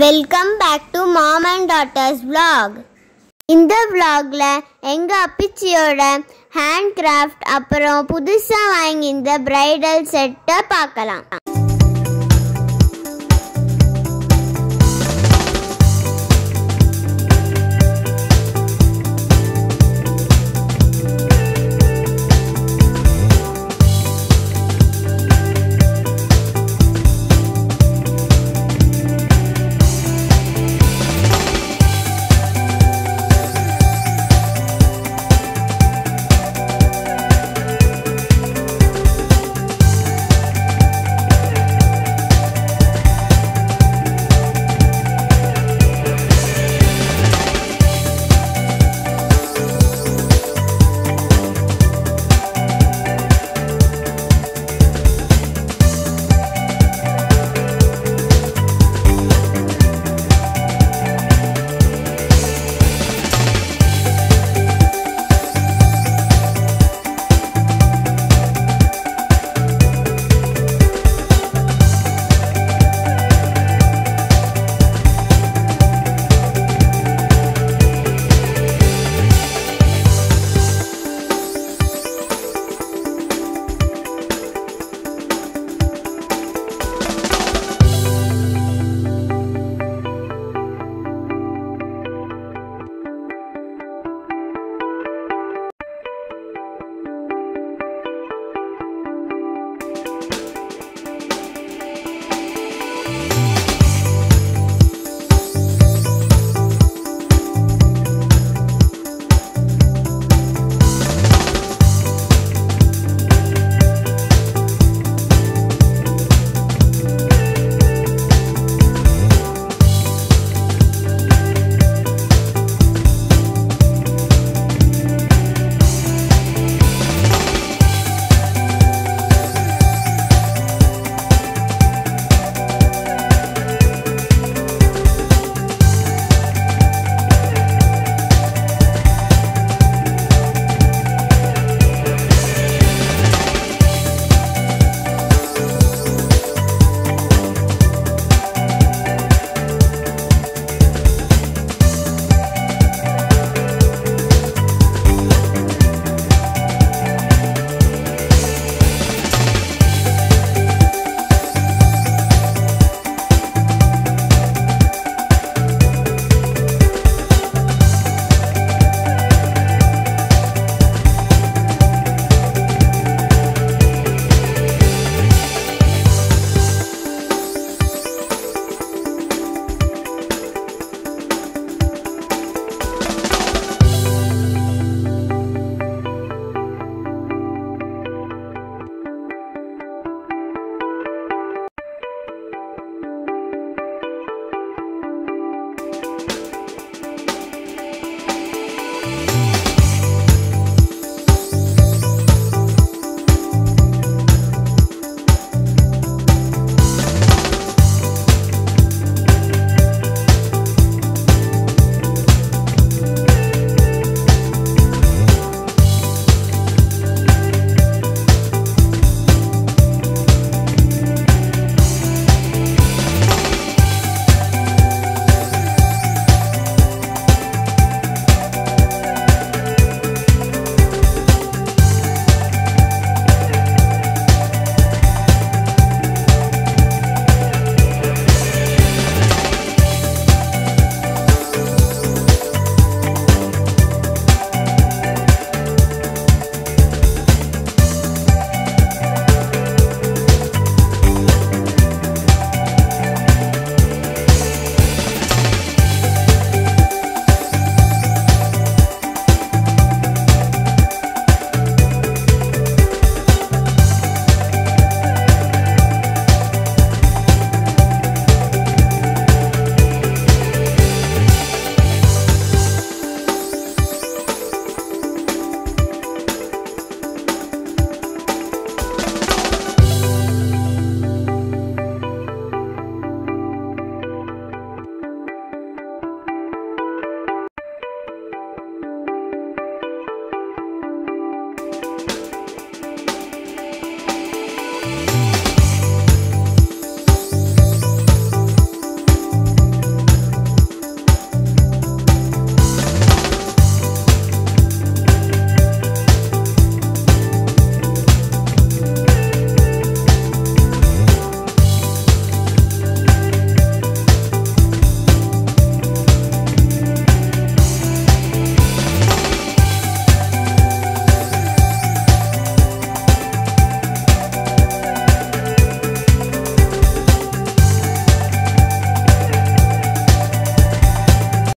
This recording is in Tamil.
Welcome back to mom and daughters vlog. இந்த vlogல எங்கள் அப்பிச்சியோட ஹேண்ட் கிராஃப்ட் அப்புறம் புதுசாக வாங்கி இந்த பிரைடல் செட்டை பார்க்கலாம்.